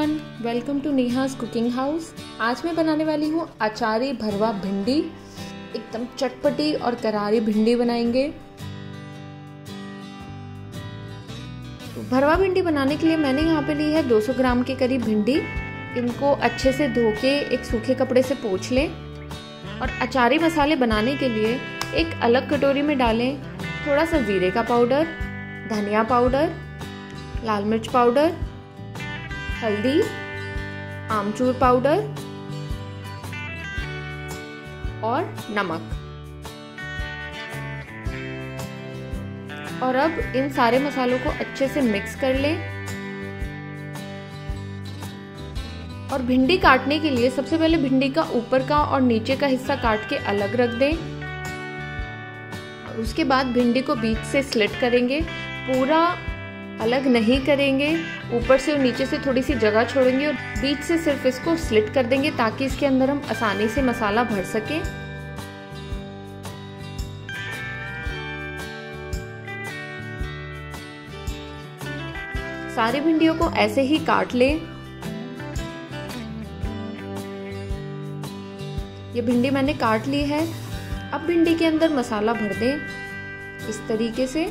Welcome to Neha's cooking house आज मैं बनाने वाली हूँ अचारी भरवा भिंडी। एकदम चटपटी और करारी भिंडी बनाएँगे। तो भरवा भिंडी बनाने के लिए मैंने यहाँ पे ली है 200 ग्राम के करीब भिंडी। इनको अच्छे से धो के एक सूखे कपड़े से पोछ लें। और अचारी मसाले बनाने के लिए एक अलग कटोरी में डालें थोड़ा सा ज़ीरे का पाउडर, धनिया पाउडर, लाल मिर्च पाउडर हल्दी, आमचूर पाउडर और नमक। और अब इन सारे मसालों को अच्छे से मिक्स कर लें। और भिंडी काटने के लिए सबसे पहले भिंडी का ऊपर का और नीचे का हिस्सा काट के अलग रख दें। उसके बाद भिंडी को बीच से स्लिट करेंगे। पूरा अलग नहीं करेंगे। ऊपर से और नीचे से थोड़ी सी जगह छोड़ेंगे और बीच से सिर्फ़ इसको स्लिट कर देंगे ताकि इसके अंदर हम आसानी से मसाला भर सके। सारी भिंडियों को ऐसे ही काट लें। ये भिंडी मैंने काट ली है। अब भिंडी के अंदर मसाला भर दें। इस तरीके से।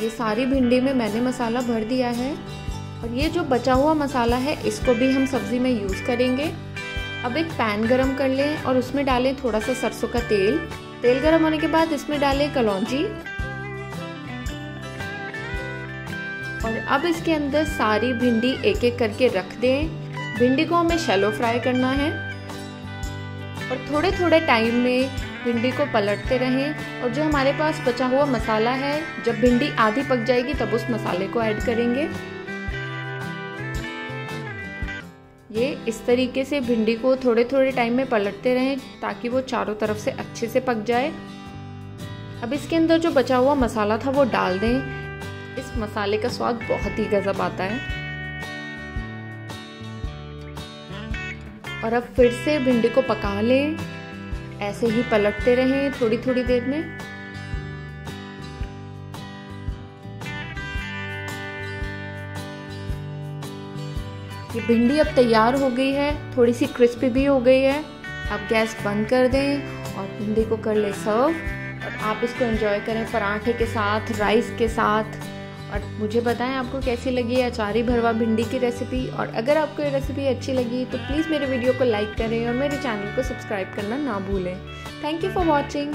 ये सारी भिंडी में मैंने मसाला भर दिया है। और ये जो बचा हुआ मसाला है, इसको भी हम सब्ज़ी में यूज़ करेंगे। अब एक पैन गरम कर लें और उसमें डालें थोड़ा सा सरसों का तेल। तेल गरम होने के बाद इसमें डालें कलौजी। और अब इसके अंदर सारी भिंडी एक एक करके रख दें। भिंडी को हमें शैलो फ्राई करना है। और थोड़े थोड़े टाइम में भिंडी को पलटते रहें और जो हमारे पास बचा हुआ मसाला है, जब भिंडी आधी पक जाएगी, तब उस मसाले को ऐड करेंगे। ये इस तरीके से भिंडी को थोड़े थोड़े टाइम में पलटते रहें, ताकि वो चारों तरफ़ से अच्छे से पक जाए। अब इसके अंदर जो बचा हुआ मसाला था, वो डाल दें। इस मसाले का स्वाद बहुत ही गजब आता है। और अब फिर से भिंडी को पका लें। ऐसे ही पलटते रहें थोड़ी थोड़ी देर में। ये भिंडी अब तैयार हो गई है थोड़ी सी क्रिस्पी भी हो गई है। अब गैस बंद कर दें और भिंडी को कर ले सर्व। और आप इसको एंजॉय करें पराठे के साथ, राइस के साथ। और मुझे बताएँ आपको कैसी लगी अचारी भरवा भिंडी की रेसिपी और अगर आपको ये रेसिपी अच्छी लगी तो प्लीज़ मेरे वीडियो को लाइक करें और मेरे चैनल को सब्सक्राइब करना ना भूलें। Thank you for watching